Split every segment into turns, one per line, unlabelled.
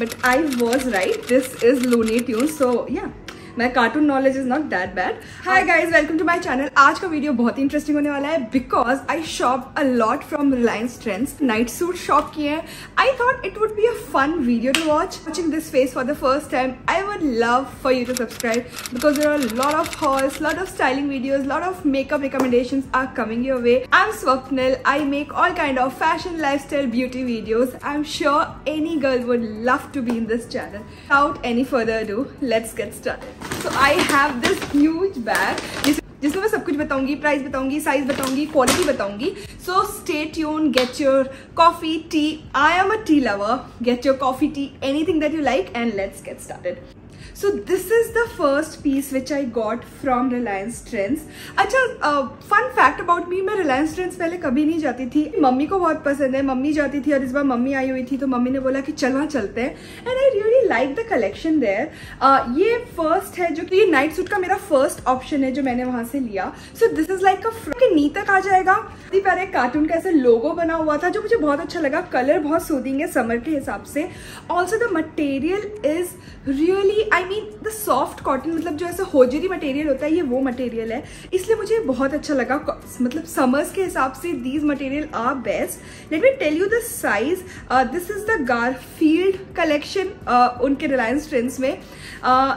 but I was right this is Looney tune so yeah my cartoon knowledge is not that bad hi guys welcome to my channel आज का video बहुत ही interesting होने वाला है because I shop a lot lot from Reliance Trends night suit shop किए हैं. I thought it would be a fun video to watch. Watching this face for the first time, I would love for you to subscribe because there are a lot of hauls, lot of styling videos, lot of makeup recommendations are coming your way. I'm Swapnil. I make all kind of fashion, lifestyle, beauty videos. I'm sure any girl would love to be in this channel. Without any further ado, let's get started. So I have this huge bag. This जिसमें मैं सब कुछ बताऊँगी price बताऊँगी size बताऊँगी quality बताऊँगी. So stay tune get your coffee tea I am a tea lover get your coffee tea anything that you like and let's get started so this is the first piece which I got from Reliance Trends अच्छा fun fact about me मैं रिलायंस ट्रेंड्स पहले कभी नहीं जाती थी। Mummy को बहुत पसंद है। मम्मी जाती थी और इस बार मम्मी आई हुई थी तो मम्मी ने बोला कि चल वहाँ चलते हैं। And I really like the collection there ये फ़र्स्ट है जो कि ये नाइट सूट का मेरा फ़र्स्ट ऑप्शन है जो मैंने वहाँ से लिया। So this is like a knee तक आ जाएगा। प्यारे कार्टून का ऐसे लोगो बना हुआ था जो मुझे बहुत अच्छा लगा। कलर बहुत सूदिंग है समर के हिसाब से। Also the material is really I mean the soft cotton मतलब जो ऐसा होजरी मटेरियल होता है, ये वो मटेरियल है। इसलिए मुझे बहुत अच्छा लगा। मतलब समर्स के हिसाब से these material are best let me tell you the size this is the Garfield collection उनके रिलायंस ट्रेंड्स में.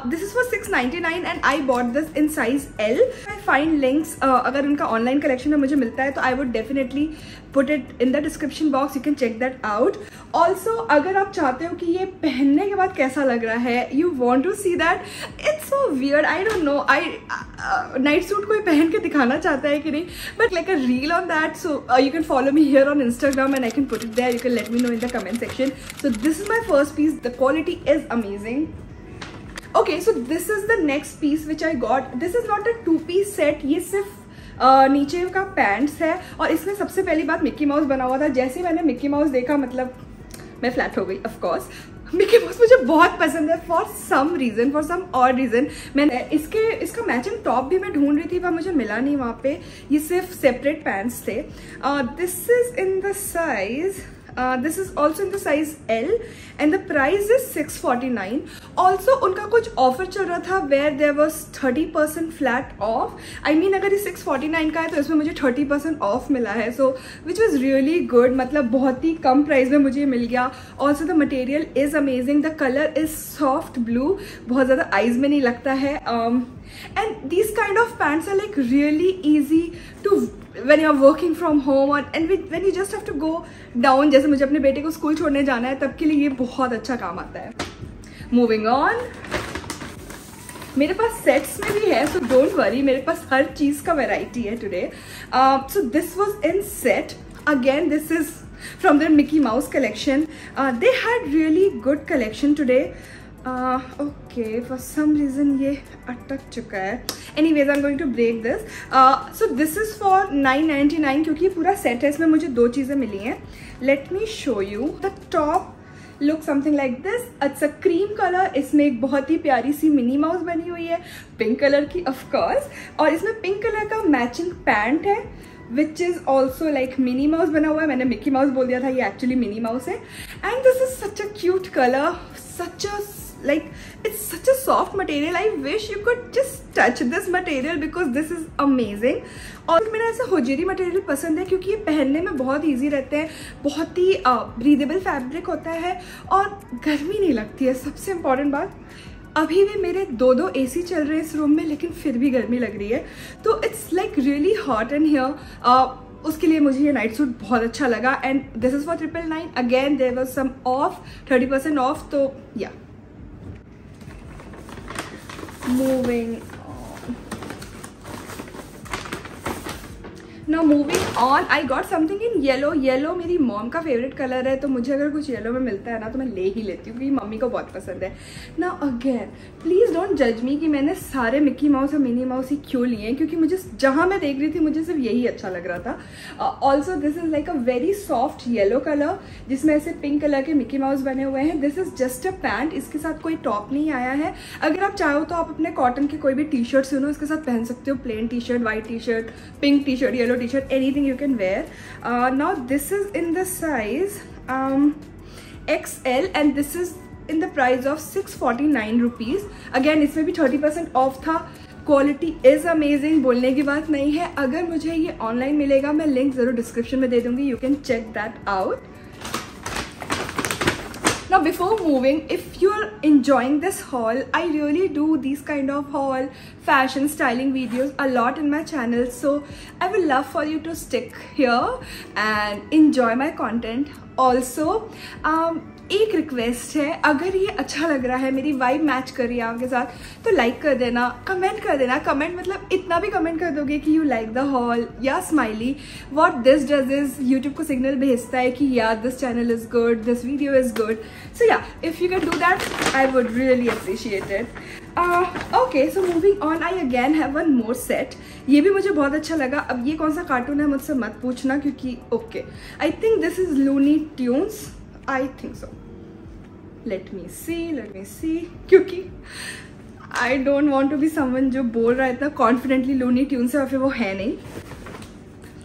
This is for six ninety nine and I bought this in size L find links अगर उनका online collection में मुझे मिलता है तो I would definitely put it in the description box you can check that out also अगर आप चाहते हो कि ये पहनने के बाद कैसा लग रहा है you want to see that it's so weird I don't know I night suit कोई पहन के दिखाना चाहता है कि नहीं? But like a reel on that so you can follow me here on Instagram and I can put it there you can let me know in the comment section so this is my first piece the quality is amazing okay so this is the next piece which I got. This is not a two piece set. ये सिर्फ़ Uh, नीचे का pants है और इसमें सबसे पहली बात मिक्की माउस बना हुआ था। जैसे मैंने मिक्की माउस देखा मतलब मैं फ्लैट हो गई ऑफकोर्स मिक्की माउस मुझे बहुत पसंद है for some reason for some और रीज़न मैंने इसके इसका मैचिंग टॉप भी मैं ढूंढ रही थी पर मुझे मिला नहीं वहाँ पे। ये सिर्फ़ सेपरेट पैंट्स थे। This is in the size this is also in the size L. And the price is six forty nine also उनका कुछ ऑफ़र चल रहा था where there was thirty percent flat off I mean अगर ये six forty nine का है तो इसमें मुझे थर्टी परसेंट ऑफ़ मिला है. So which was really good मतलब बहुत ही कम प्राइज़ में मुझे मिल गया. Also the material is amazing the colour is soft blue बहुत ज़्यादा आइज़ में नहीं लगता है. And these kind of pants are like really easy to when you are working from home and when you just have to go down जैसे मुझे अपने बेटे को स्कूल छोड़ने जाना है, तब के लिए ये बहुत अच्छा काम आता है। मूविंग ऑन मेरे पास सेट्स में भी है सो डोंट वरी मेरे पास हर चीज़ का वेराइटी है today so this was in set again this is their Mickey Mouse collection. Uh, they had really good collection today. Okay for some reason ये अटक चुका है। Anyways I am going to break this so this is for nine ninety nine क्योंकि पूरा set है इसमें मुझे दो चीज़ें मिली हैं। Let me show you the top look something like this अच्छा क्रीम कलर इसमें एक बहुत ही प्यारी सी मिनी माउस बनी हुई है पिंक कलर की ऑफकोर्स और इसमें पिंक कलर का मैचिंग पैंट है which is also like Minnie Mouse बना हुआ है। मैंने मिकी माउस बोल दिया था, ये एक्चुअली मिनी माउस है। And this is such a cute colour such a like, it's such a soft material. I wish you could just touch this material because this is amazing. और मेरा ऐसा hosiery material पसंद है क्योंकि ये पहनने में बहुत इजी रहते हैं। बहुत ही ब्रीदेबल फैब्रिक होता है और गर्मी नहीं लगती है। सबसे इंपॉर्टेंट बात, अभी भी मेरे दो दो एसी चल रहे हैं इस रूम में, लेकिन फिर भी गर्मी लग रही है। तो it's like really hot and hair उसके लिए मुझे ये नाइट सूट बहुत अच्छा लगा। And this is for triple nine again there was some off thirty percent off तो या moving ना moving on I got something in yellow yellow मेरी मॉम का फेवरेट कलर है तो मुझे अगर कुछ येलो में मिलता है ना तो मैं ले ही लेती हूँ, क्योंकि मम्मी को बहुत पसंद है। ना अगेन प्लीज़ डोंट जज मी कि मैंने सारे मिक्की माउस और मिनी माउस ही क्यों लिए क्योंकि मुझे जहाँ मैं देख रही थी, मुझे सिर्फ़ यही अच्छा लग रहा था। Also this is like a very soft yellow colour जिसमें ऐसे पिंक कलर के मिक्की माउस बने हुए हैं। This is just a pant इसके साथ कोई टॉप नहीं आया है। अगर आप चाहो तो आप अपने कॉटन के कोई भी टी शर्ट सुनो, इसके साथ पहन सकते हो plain T-shirt white T-shirt pink T-shirt yellow polo t-shirt anything you can wear. Uh, now this is in the size um, XL and this is price off six forty nine rupees again इसमें भी thirty percent off था. Quality is amazing बोलने की बात नहीं है. अगर मुझे ये ऑनलाइन मिलेगा मैं लिंक ज़रूर डिस्क्रिप्शन में दे दूँगी. You can check that out now before moving if you're enjoying this haul i really do these kind of haul fashion styling videos a lot in my channel. So i would love for you to stick here and enjoy my content. Also um, एक request है, अगर ये अच्छा लग रहा है, मेरी vibe match कर रही है आपके साथ तो लाइक कर देना कमेंट कर देना। कमेंट मतलब इतना भी कमेंट कर दोगे कि यू लाइक द हॉल या smiley what this does is YouTube को सिग्नल भेजता है कि yeah this channel is good this video is good so yeah if you can do that I would really appreciate it okay so moving on I again have one more set ये भी मुझे बहुत अच्छा लगा। अब ये कौन सा कार्टून है, मुझसे मत पूछना क्योंकि okay I think this is Looney Tunes I think so let me see let me see क्योंकि I don't want to be someone जो बोल रहा है इतना कॉन्फिडेंटली लूनी ट्यून से और फिर वो है नहीं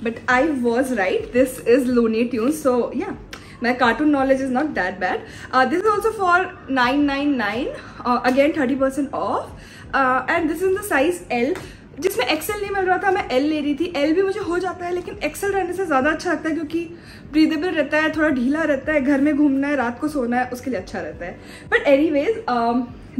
but I was right this is Looney Tune so yeah my cartoon knowledge is not that bad uh, this is also for 999 uh, again 30 percent off uh, and this is the size L जिसमें XL नहीं मिल रहा था मैं L ले रही थी। L भी मुझे हो जाता है लेकिन एक्सेल रहने से ज़्यादा अच्छा लगता है क्योंकि ब्रीदेबल रहता है थोड़ा ढीला रहता है घर में घूमना है रात को सोना है उसके लिए अच्छा रहता है। But anyways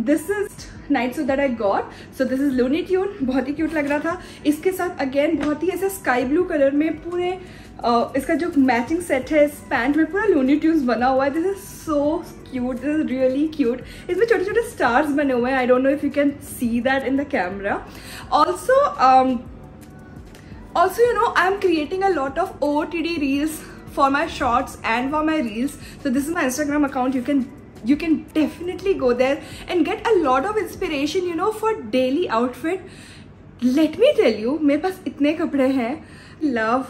this is night so that I got so this is Looney Tune बहुत ही क्यूट लग रहा था। इसके साथ अगेन बहुत ही ऐसे स्काई ब्लू कलर में पूरे uh, इसका जो मैचिंग सेट है इस पैंट में पूरा लोनी ट्यून्स बना हुआ है। This is so cute this is really cute इसमें छोटे छोटे स्टार्स बने हुए हैं. I don't know if you can see that in the camera also also you know I am creating a lot of O T D reels for my shorts and for my reels so this is my Instagram account you can you can definitely go there and get a lot of inspiration you know for daily outfit let me tell you मेरे पास इतने कपड़े हैं. Love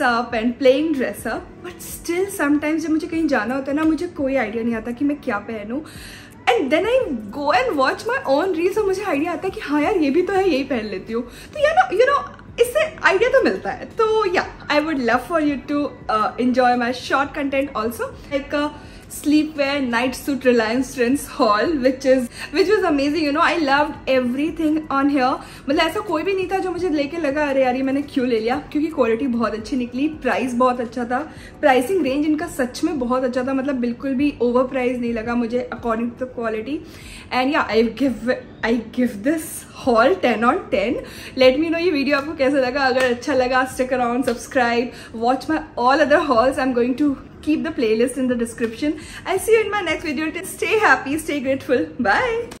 up and playing dress up, but still sometimes जब मुझे कहीं जाना होता है ना, मुझे कोई आइडिया नहीं आता कि मैं क्या पहनूँ। And then I go and watch my own reels और मुझे आइडिया आता है कि हाँ यार, ये भी तो है, यही पहन लेती हूँ। तो यार ना यू नो इससे आइडिया तो मिलता है। तो yeah I would love for you to enjoy my short content also like sleepwear night suit reliance trends haul, which is, which was amazing, you know, i loved everything on here. मतलब ऐसा कोई भी नहीं था जो मुझे लेके लगा, अरे यार, ये मैंने क्यों ले लिया? क्योंकि क्वालिटी बहुत अच्छी निकली प्राइस बहुत अच्छा था। प्राइसिंग रेंज इनका सच में बहुत अच्छा था मतलब बिल्कुल भी ओवर प्राइस नहीं लगा मुझे according to the quality and yeah I give I give this haul ten on ten. Let me know ये वीडियो आपको कैसा लगा। अगर अच्छा लगा stick around subscribe watch my all other hauls I am going to keep the playlist in the description I see you in my next video stay happy stay grateful bye